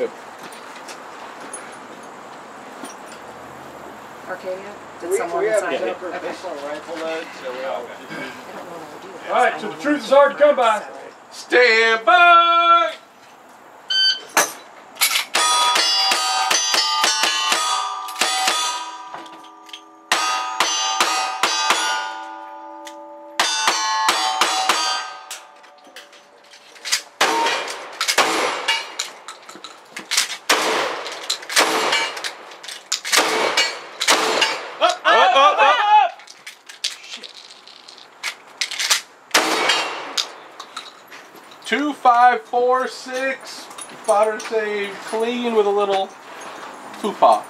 Good. Arcadia? Did We, someone we have sign a it? separate Okay. pistol rifle load, so we all just use I don't know what to do with this. All right, so the truth is hard to come by. separate. Stand by! Two, five, four, six. Spotter save clean with a little fupa.